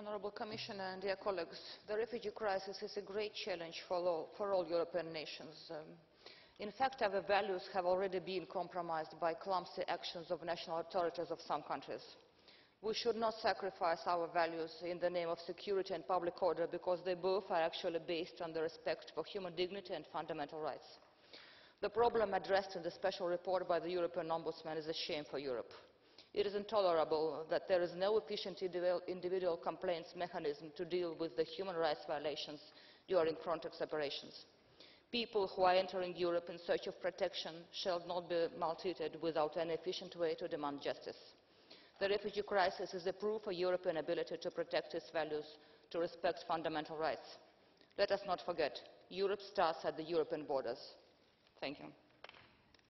honourable Commissioner, and dear colleagues, the refugee crisis is a great challenge for all, for all European nations. Um, in fact, our values have already been compromised by clumsy actions of national authorities of some countries. We should not sacrifice our values in the name of security and public order because they both are actually based on the respect for human dignity and fundamental rights. The problem addressed in the special report by the European Ombudsman is a shame for Europe. It is intolerable that there is no efficient individual complaints mechanism to deal with the human rights violations during Frontex operations. People who are entering Europe in search of protection shall not be maltreated without an efficient way to demand justice. The refugee crisis is a proof of European ability to protect its values, to respect fundamental rights. Let us not forget, Europe starts at the European borders. Thank you.